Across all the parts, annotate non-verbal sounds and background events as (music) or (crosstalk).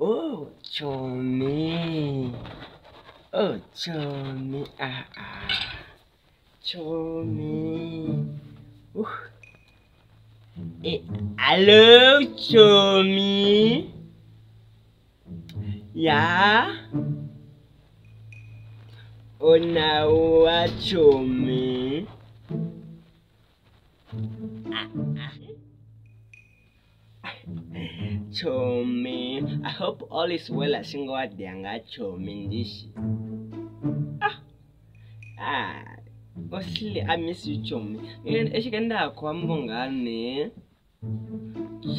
Oh, chomi. Oh, chomi. Ah, ah. Uh. Eh, hello, chomi. Ya? Unaua chomi. Ah, ah. Chomin. I hope all is well at Singoa Dianga Chomin Dishi. Ah! Ah! Osili, I miss you, Chomi. And Eshikenda Kwambongane.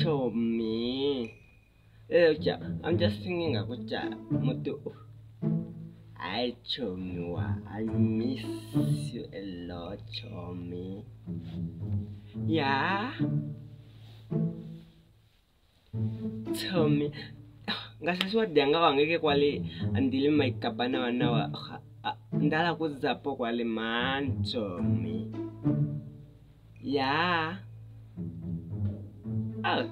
Chomi. I'm just singing a good job. Mutu. I Chomiwa. I miss you a lot, Chomi. Yeah. Chomi. ngasisiwadanga wangeke kwale andile maikabana wanawa ndala kuzapo kwale man chomi ya ah.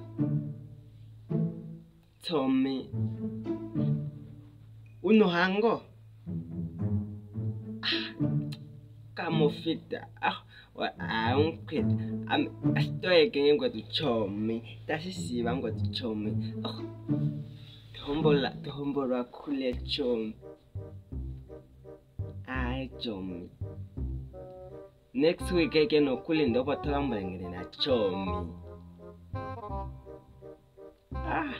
chomi unohango ah. kamofita ah. I don't quit. am I start again, I'm going to show me. 다시 씨발, I'm going to show me. 덤벌라, 덤벌라, 쿨레 좀. 아이 Next week again, I'm going to show me. I'm going to show me. 아,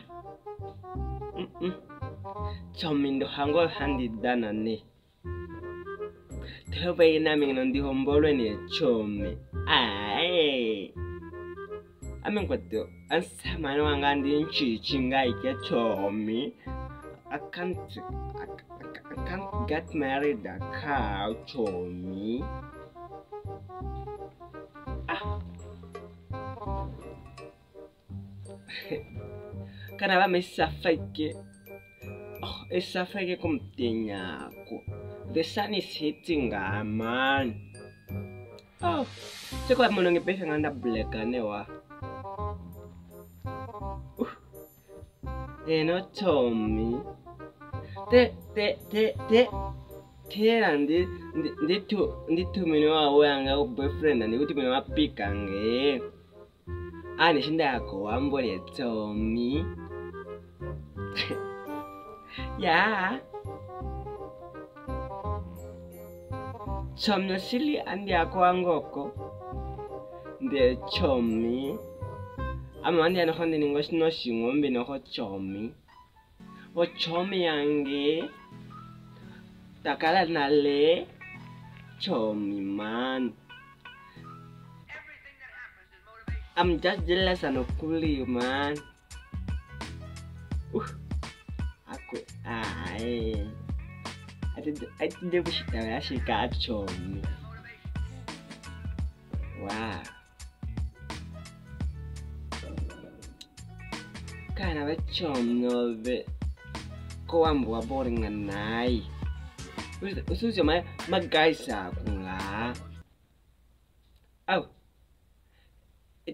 음, 음. 전민도 한걸 한디 다나네. Tero poi nami ngino ndi hombolwe ni chome. Ae. Amen kwato ansamana wanga ndi nchichi ngaike chome. I can't, I, I, I can't get married a cow chome. Ah. kana va mi safa ke oh e safa ke ko the sun is hitting her man oh sekuva munhu ngipesha nga nda blekanewa uh. eh, they not told me te te te te tera ndi nditu nditumini wawe anga boyfriend andikutumini wapika nge ane ah, shindako wambole tomi (laughs) yeah Somnosili andiakuankoko de chomi. Amandia nokhonde ningoshi noshing'ombe nokho chomi. Ochomi yange takala nale chomi man I'm just jealous and cool man. Uh, aku, ah, eh. I didn't wish that I actually got a Wow. Cara, a chom no ve. Ko am wa boring na nai. Usu usu mai magai sa kung la. Au.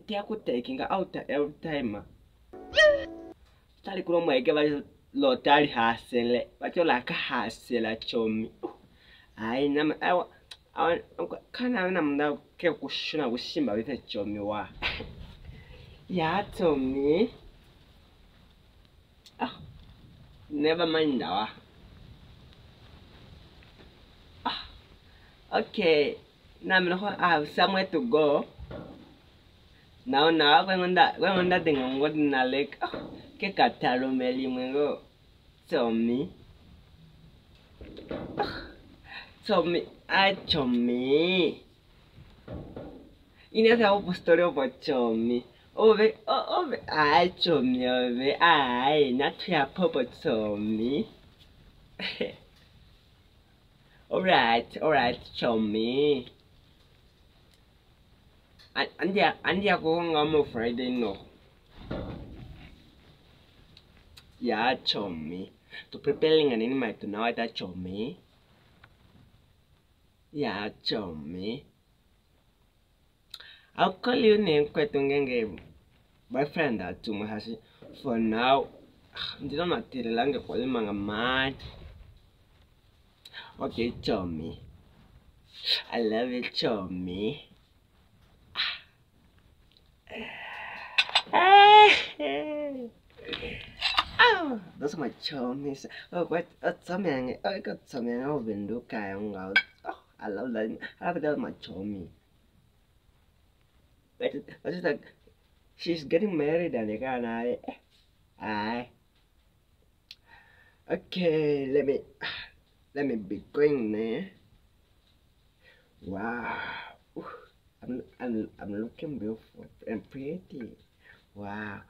Tia ku taking out the time. Tali kulo mai ke vai lotali hasele bacho la ka hasela chomi ai na awa kana na munda ke kushuna kushimba bithe chomi wa? (laughs) Ya chomi ah never mind wa ah okay. Na mno ho ah somewhere to go. Naona kwengunda kwengunda tingongo tinaleka oh, ke katalo meli mwengo 점미? 점미 아 점미. 이내 세워 보스토리오 보 점미. 오베 어 오베 아 점미 오베 아이 나 투야 퍼보 점미. Alright alright 점미. 안 안디야 안디야 그건 너무 프라이데이 노 Ya chomi. To preparing an anime to now that chomi. Ya chomi. I'll call you name kwetungenge boyfriend atuma hasi for now I don't ndinamathelelange kwalima ngamani okay chomi i love you chomi Oh, are my chummies. Oh, what? Uh, What's something? Oh, I got something over in Dukai. Oh, I love that. I love that my chummy. But, but it's like, she's getting married and you can I. Aye. Okay, let me let me be going there. Wow. I'm I'm I'm looking beautiful and pretty. Wow.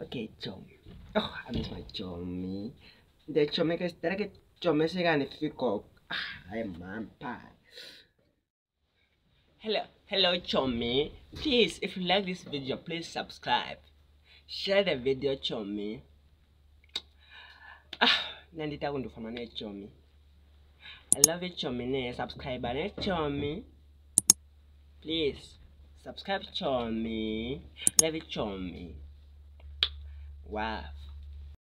Okay, John. Oh, I miss my Johnny. The Johnny que estará que Johnny se gane fico. I am man pie. Hello, hello, Chomi. Please, if you like this video, please subscribe. Share the video, Chomi. Ah, nandita kundofana ne Chomi. I love you, Chomi. Ne subscribe ne Chomi. Please subscribe, Chomi. Love you, Chomi. Wow.